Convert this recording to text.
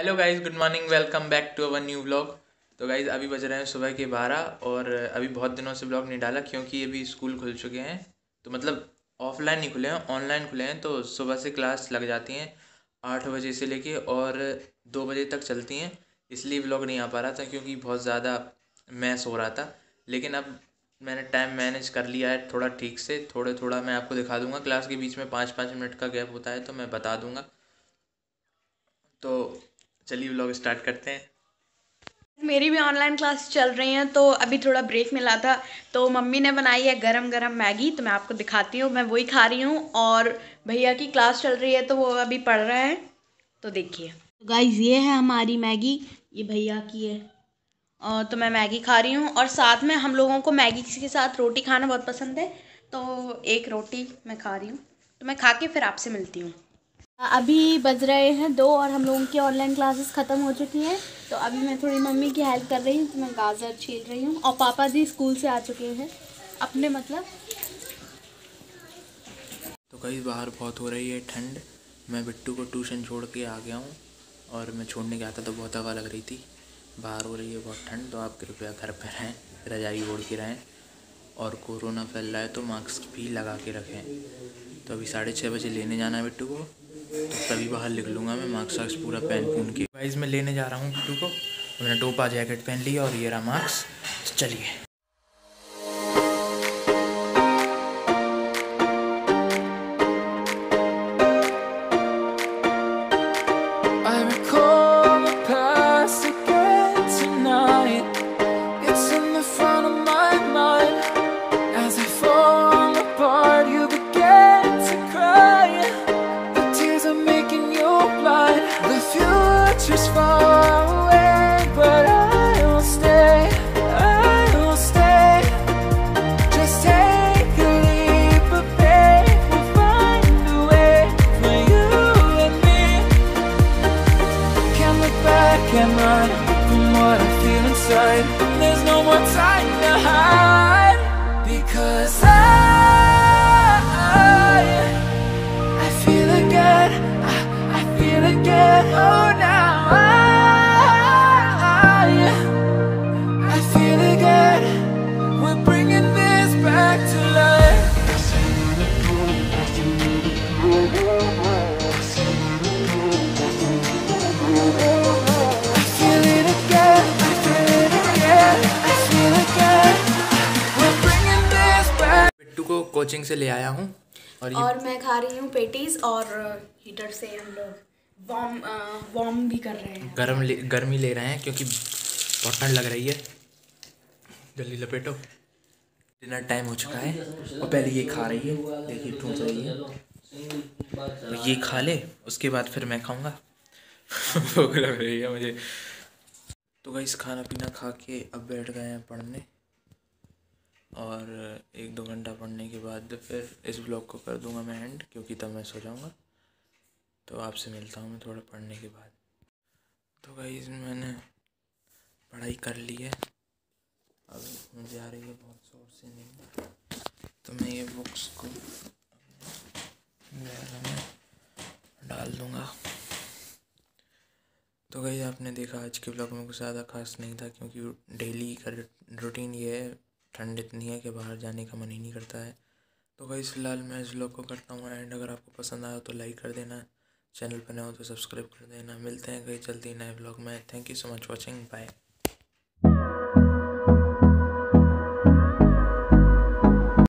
Hello guys good morning welcome back to our new vlog तो guys अभी बज रहे हैं सुबह के बारह और अभी बहुत दिनों से ब्लॉग नहीं डाला क्योंकि अभी स्कूल खुल चुके हैं। तो मतलब ऑफलाइन नहीं खुले हैं ऑनलाइन खुले हैं तो सुबह से क्लास लग जाती हैं आठ बजे से लेके और दो बजे तक चलती हैं। इसलिए ब्लॉग नहीं आ पा रहा था क्योंकि बहुत ज़्यादा मैस हो रहा था। लेकिन अब मैंने टाइम मैनेज कर लिया है थोड़ा ठीक से थोड़े थोड़ा मैं आपको दिखा दूँगा। क्लास के बीच में पाँच पाँच मिनट का गैप होता है तो मैं बता दूँगा। तो चलिए व्लॉग स्टार्ट करते हैं। मेरी भी ऑनलाइन क्लास चल रही हैं तो अभी थोड़ा ब्रेक मिला था तो मम्मी ने बनाई है गरम गरम मैगी तो मैं आपको दिखाती हूँ, मैं वही खा रही हूँ, और भैया की क्लास चल रही है तो वो अभी पढ़ रहे हैं तो देखिए। तो गाइज़ ये है हमारी मैगी, ये भैया की है। और तो मैं मैगी खा रही हूँ, और साथ में हम लोगों को मैगी के साथ रोटी खाना बहुत पसंद है तो एक रोटी मैं खा रही हूँ तो मैं खा के फिर आपसे मिलती हूँ। अभी बज रहे हैं दो और हम लोगों की ऑनलाइन क्लासेस ख़त्म हो चुकी हैं। तो अभी मैं थोड़ी मम्मी की हेल्प कर रही हूँ तो मैं गाजर छील रही हूँ। और पापा जी स्कूल से आ चुके हैं। अपने मतलब। तो कई बाहर बहुत हो रही है ठंड। मैं बिट्टू को ट्यूशन छोड़ के आ गया हूँ और मैं छोड़ने गया था तो बहुत हवा लग रही थी। बाहर हो रही है बहुत ठंड तो आप कृपया घर पर रहें, रजाई ओढ़ के रहें। और कोरोना फैल रहा है तो मास्क भी लगा के रखें। तो अभी साढ़े छः बजे लेने जाना है बिट्टू को। तभी बाहर लिख लूँगा मैं मार्क्स वार्क्स पूरा पहन पून के। वाइज मैं लेने जा रहा हूँ बिट्टू को। मैंने टोपा जैकेट पहन लिया और ये रहा मार्क्स तो चलिए। Time कोचिंग से ले आया हूँ। और, और मैं खा रही हूँ पेटीज और हीटर से हम लोग वार्म वार्म भी कर रहे हैं। गर्म ले, गर्मी ले रहे हैं क्योंकि बहुत ठंड लग रही है। जल्दी लपेटो। डिनर टाइम हो चुका है। और पहले ये खा रही है। देखिए ठूस रही है। तो ये खा ले उसके बाद फिर मैं खाऊँगा। भूख लग रही है मुझे। तो भाई खाना पीना खा के अब बैठ गए हैं पढ़ने। और एक दो घंटा पढ़ने के बाद फिर इस ब्लॉग को कर दूँगा मैं एंड क्योंकि तब मैं सो जाऊँगा। तो आपसे मिलता हूँ मैं थोड़ा पढ़ने के बाद। तो भाई मैंने पढ़ाई कर ली है। अब मुझे आ रही है बहुत शोर से नहीं तो मैं ये बुक्स को में डाल दूँगा। तो भाई आपने देखा आज के ब्लॉग में कुछ ज़्यादा खास नहीं था, क्योंकि डेली का रूटीन ये है ठंड इतनी है कि बाहर जाने का मन ही नहीं करता है। तो भाई फ़िलहाल मैं इस ब्लॉग को करता हूँ एंड अगर आपको पसंद आया तो लाइक कर देना चैनल पर नए हो तो सब्सक्राइब कर देना। मिलते हैं कहीं जल्दी नए ब्लॉग में। Thank you so much watching bye